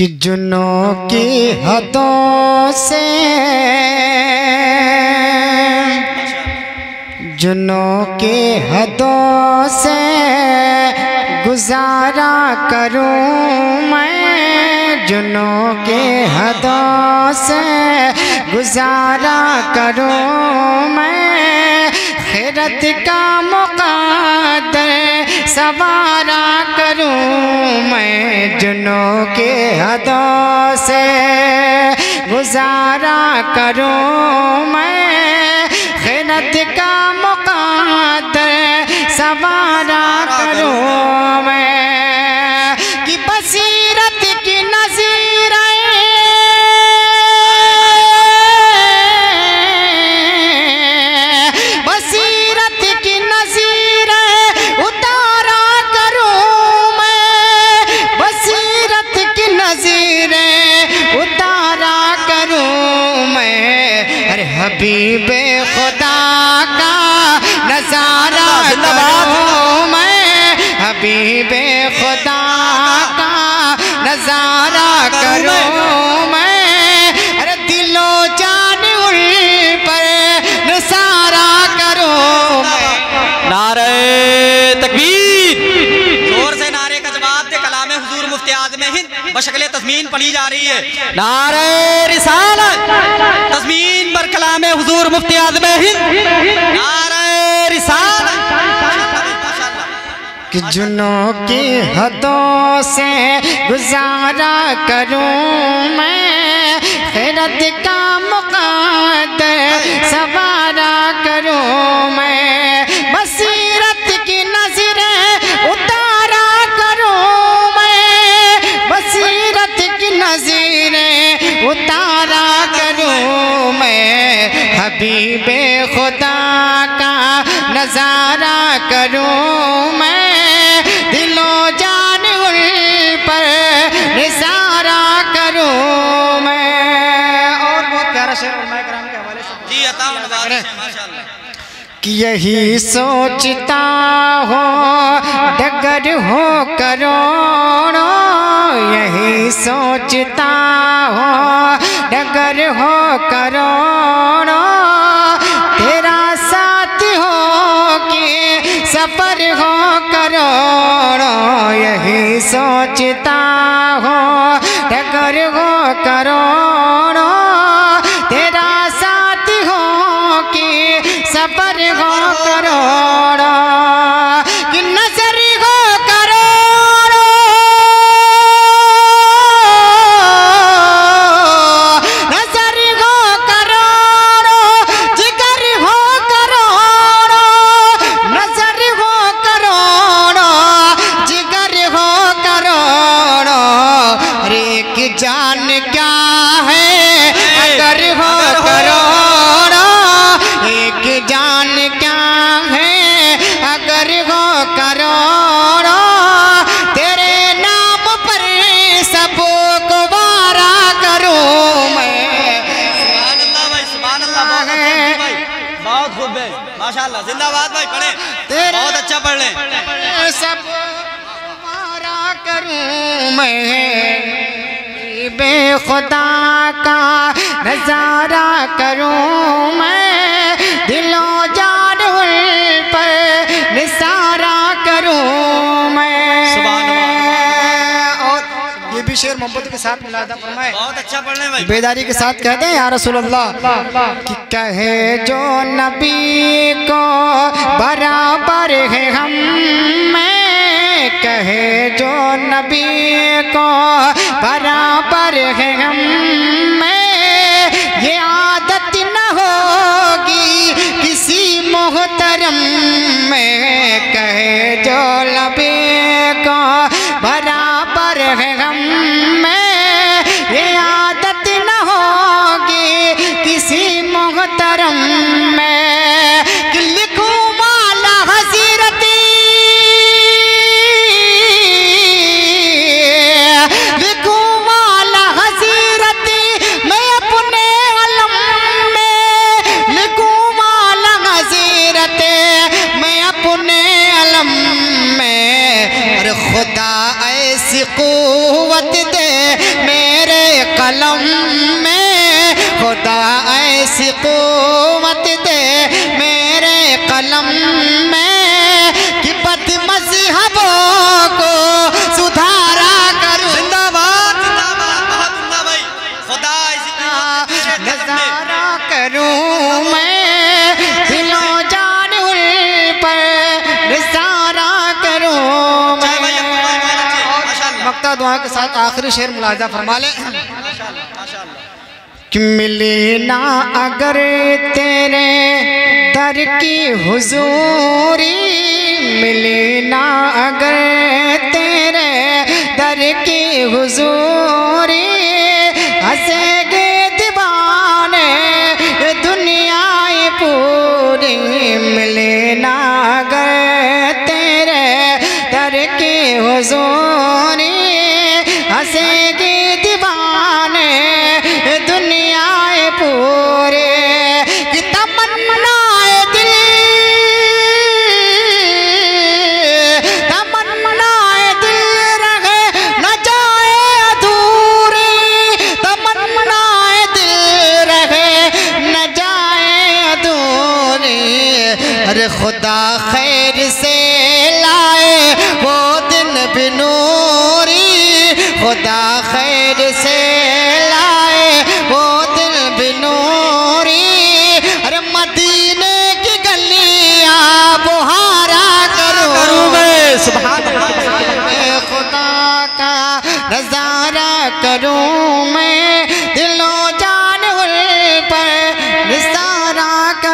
कि जुनों की हदों से जुनों की हदों से गुजारा करूँ मैं। जुनों के हदों से गुजारा करूँ मैं। खैरत का मुकादर सवारा करूँ मैं जुनों के हदों से? गुजारा करूँ मैं? खिनत का खुदा का नज़ारा करूँ मैं हबीबे खुदा का नज़ारा करूँ मैं। अरे दिलो जान उन पर निसारा करूँ मैं। नारे तकबीर। ज़ोर से नारे का जवाब दे कलाम हुजूर मुफ्ती आज़म हिंद बशकले तस्मीन पढ़ी जा रही है। नारे रिसालत तस्मीन पर कलाम हुजूर मुफ्ती रिसालत कि जुनों की हदों से गुजारा करूँ मैं खैरत का हबीबे खुदा का नज़ारा करूँ मैं। दिलो जान पर निसारा करूँ मैं। और बहुत प्यारा शेर कराम के हवाले से जी अता कि यही सोचता हो डगर हो करोड़ो। यही सोचता हो डगर हो करोड़ो। सफ़र हो करो, यही सोचता हो। डगर हो करो, तेरा साथी हो कि सफ़र हो करोड़ो माशाल्लाह जिंदाबाद भाई पढ़े। तेरे- बहुत अच्छा पढ़ लें। सब मारा करूँ मैं। बेखुदा का नज़ारा करूँ मैं। भी शेर मोहब्बत के साथ मिला था फरमाए। बहुत अच्छा पढ़ लें भाई। बेदारी के साथ कहते हैं या रसूल अल्लाह कि कहे जो नबी को बराबर है हम में कहे जो नबी को बराबर है हम में ये आदत न होगी किसी मोहतरम में कहे जो खुदा ऐसी कुत दे मेरे कलम में। खुदा ऐसी कुत दे मेरे कलम में कि बद मजहबों को सुधारा करूँ। जिंदाबाद खुदा नज़ारा करूँ मैं। के आखिरी शेर मुलाजा फरमा ले। मिले ना अगर तेरे दर की हुजूरी, मिले ना अगर तेरे दर की हुजूरी